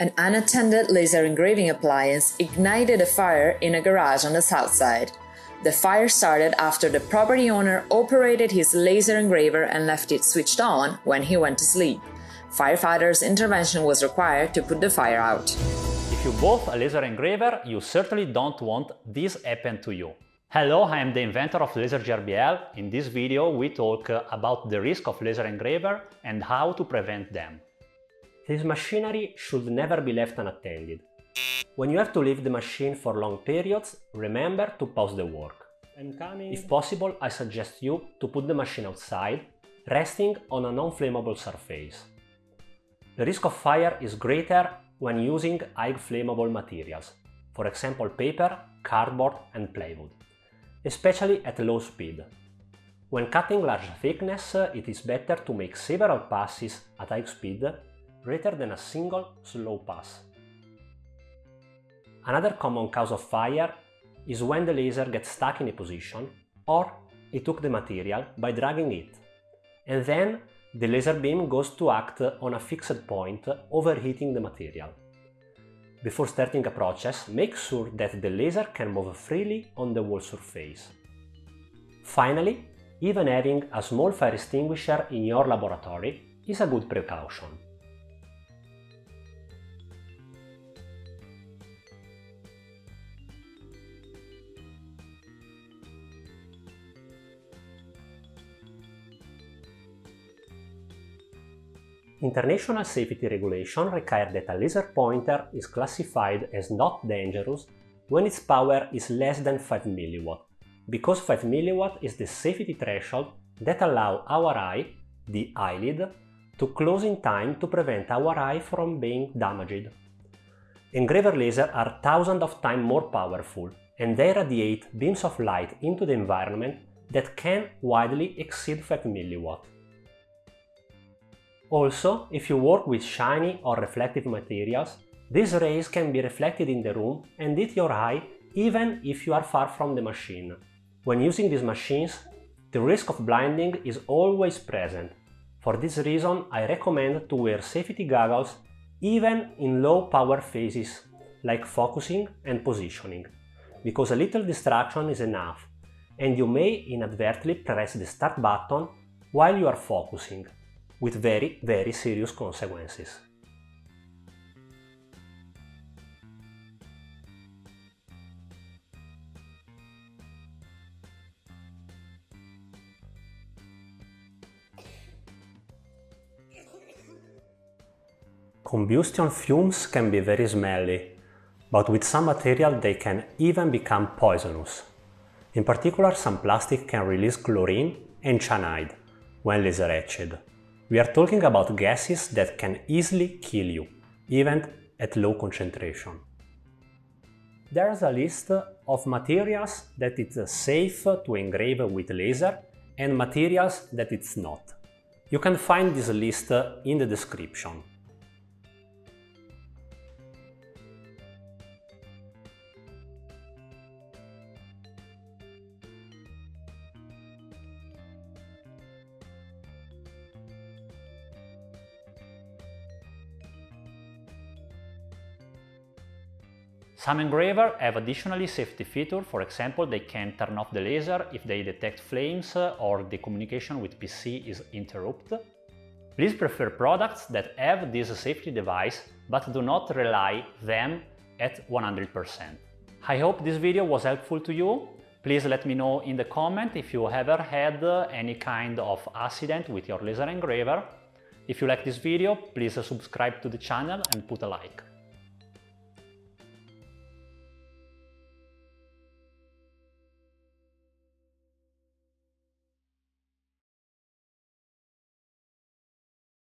An unattended laser engraving appliance ignited a fire in a garage on the south side. The fire started after the property owner operated his laser engraver and left it switched on when he went to sleep. Firefighters' intervention was required to put the fire out. If you bought a laser engraver, you certainly don't want this happen to you. Hello, I am the inventor of Laser GRBL. In this video we talk about the risk of laser engraver and how to prevent them. This machinery should never be left unattended. When you have to leave the machine for long periods, remember to pause the work. If possible, I suggest you to put the machine outside, resting on a non-flammable surface. The risk of fire is greater when using high flammable materials, for example paper, cardboard and plywood, especially at low speed. When cutting large thickness, it is better to make several passes at high speed rather than a single slow pass. Another common cause of fire is when the laser gets stuck in a position or it took the material by dragging it, and then the laser beam goes to act on a fixed point, overheating the material. Before starting a process, make sure that the laser can move freely on the wall surface. Finally, even having a small fire extinguisher in your laboratory is a good precaution. International safety regulation require that a laser pointer is classified as not dangerous when its power is less than 5 mW, because 5 mW is the safety threshold that allow our eye, the eyelid, to close in time to prevent our eye from being damaged. Engraver lasers are thousands of times more powerful and they radiate beams of light into the environment that can widely exceed 5 mW. Also, if you work with shiny or reflective materials, these rays can be reflected in the room and hit your eye even if you are far from the machine. When using these machines, the risk of blinding is always present. For this reason, I recommend to wear safety goggles even in low power phases, like focusing and positioning, because a little distraction is enough, and you may inadvertently press the start button while you are focusing with very, very serious consequences. Combustion fumes can be very smelly, but with some material they can even become poisonous. In particular, some plastic can release chlorine and cyanide when laser etched. We are talking about gases that can easily kill you, even at low concentration. There's a list of materials that it's safe to engrave with laser and materials that it's not. You can find this list in the description. Some engraver have additionally safety feature, for example they can turn off the laser if they detect flames uh, or the communication with PC is interrupted. Please prefer products that have this safety device but do not rely them at 100%. I hope this video was helpful to you. Please let me know in the comment if you ever had uh, any kind of accident with your laser engraver. If you like this video, please uh, subscribe to the channel and put a like.